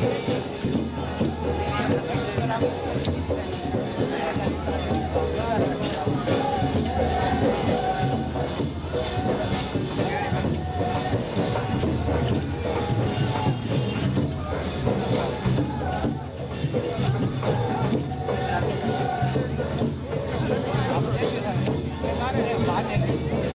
people.